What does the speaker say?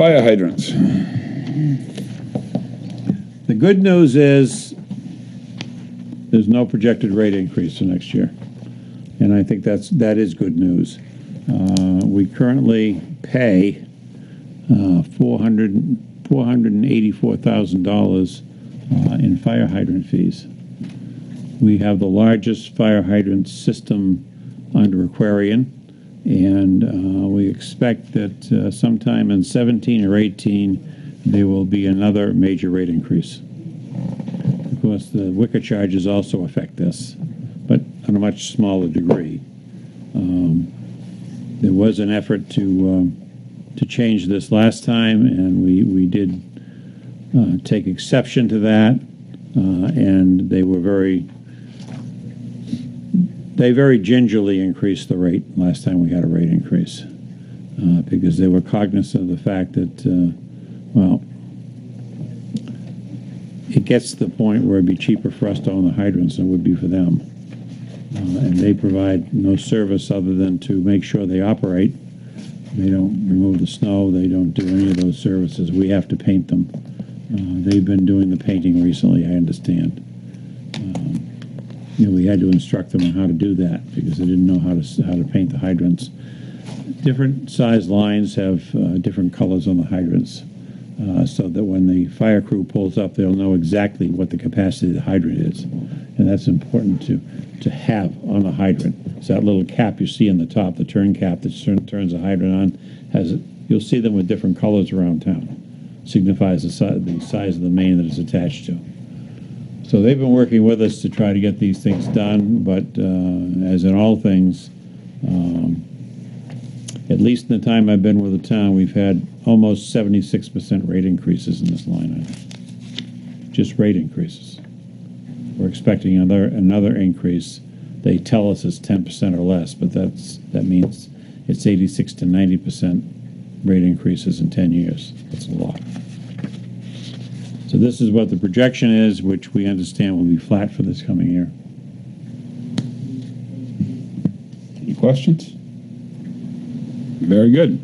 Fire hydrants. The good news is there's no projected rate increase for next year, and I think that's that is good news. Uh, we currently pay uh, 400 $484,000 uh, in fire hydrant fees. We have the largest fire hydrant system under Aquarion, and uh, we expect that uh, sometime in 17 or 18 there will be another major rate increase. Of course, the WICA charges also affect this, but on a much smaller degree. Um, there was an effort to um, to change this last time, and we we did uh, take exception to that, uh, and they were very they very gingerly increased the rate last time we had a rate increase uh, because they were cognizant of the fact that uh, well it gets to the point where it'd be cheaper for us to own the hydrants than it would be for them. Uh, and they provide no service other than to make sure they operate. They don't remove the snow. They don't do any of those services. We have to paint them. Uh, they've been doing the painting recently, I understand. Um, you know, we had to instruct them on how to do that because they didn't know how to how to paint the hydrants. Different size lines have uh, different colors on the hydrants, uh, so that when the fire crew pulls up, they'll know exactly what the capacity of the hydrant is, and that's important to to have on the hydrant. It's that little cap you see in the top, the turn cap that turns the hydrant on. Has you'll see them with different colors around town signifies the, si the size of the main that it's attached to. So they've been working with us to try to get these things done, but uh, as in all things, um, at least in the time I've been with the town, we've had almost 76% rate increases in this line item. Just rate increases. We're expecting another another increase. They tell us it's 10% or less, but that's that means it's 86 to 90% rate increases in 10 years. That's a lot. So this is what the projection is, which we understand will be flat for this coming year. Any questions? Very good.